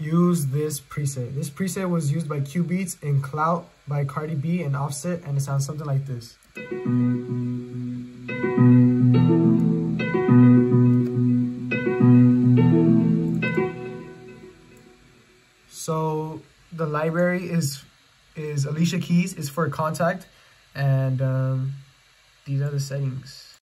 use this preset. This preset was used by Cubeatz and Clout by Cardi B and Offset, and it sounds something like this. So the library is is Alicia Keys is for Kontakt, and um, these are the settings.